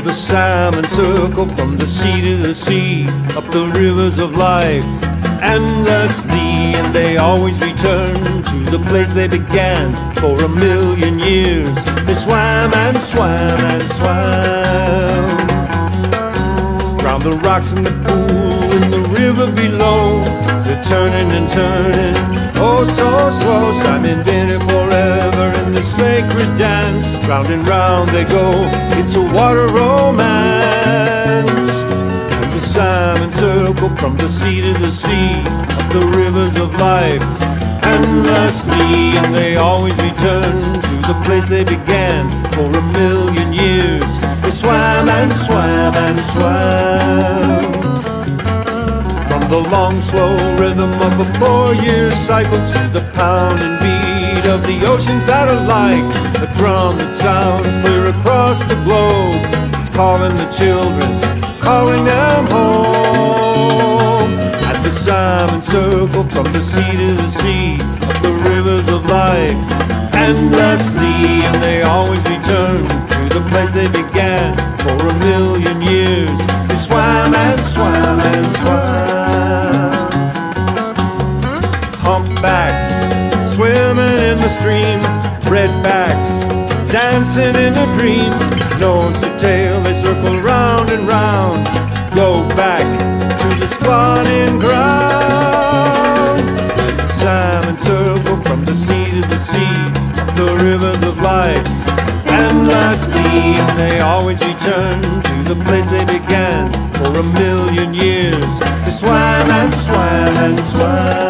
the salmon circle from the sea to the sea, up the rivers of life endlessly, and they always return to the place they began for a million years. They swam and swam and swam round the rocks in the pool in the river below. They're turning and turning, oh so slow, swimming in it forever in the sacred dance. Round and round they go, it's a water romance. And the salmon circle from the sea to the sea, up the rivers of life. Endlessly, and they always return to the place they began for a million years. They swam and swam and swam. From the long, slow rhythm of a four-year cycle to the pounding beat of the oceans that are like a drum that sounds clear across the globe. It's calling the children, calling them home. At the salmon circle from the sea to the sea, up the rivers of life, endlessly, and they always return to the place they began for a million years. They swam and swam and swam. Humpbacks stream, redbacks dancing in a dream. Nose to tail, they circle round and round. Go back to the spawning ground. Salmon circle from the sea to the sea, the rivers of life endlessly. They always return to the place they began for a million years. They swam and swam and swam.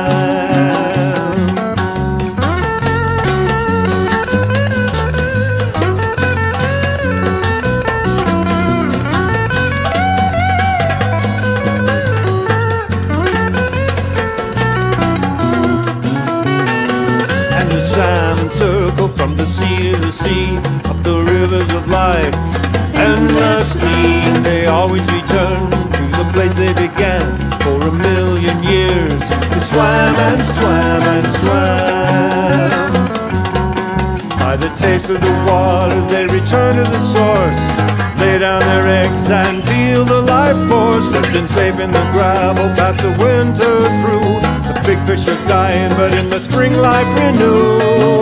Salmon circle from the sea to the sea, up the rivers of life. Endlessly, they always return to the place they began for a million years. They swam and swam and swam. By the taste of the water, they return to the source. Lay down their eggs and feel the life force. Lifting safe in the gravel, past the winter through. The big fish are dying, but in the spring life renews.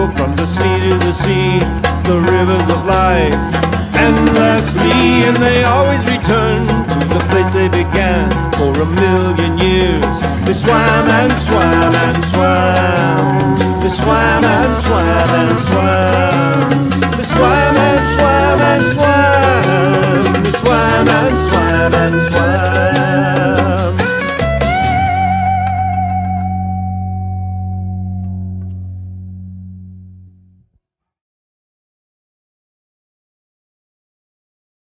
From the sea to the sea, the rivers of life. Endlessly, and they always return to the place they began for a million years. They swam and swam and swam. They swam and swam and swam.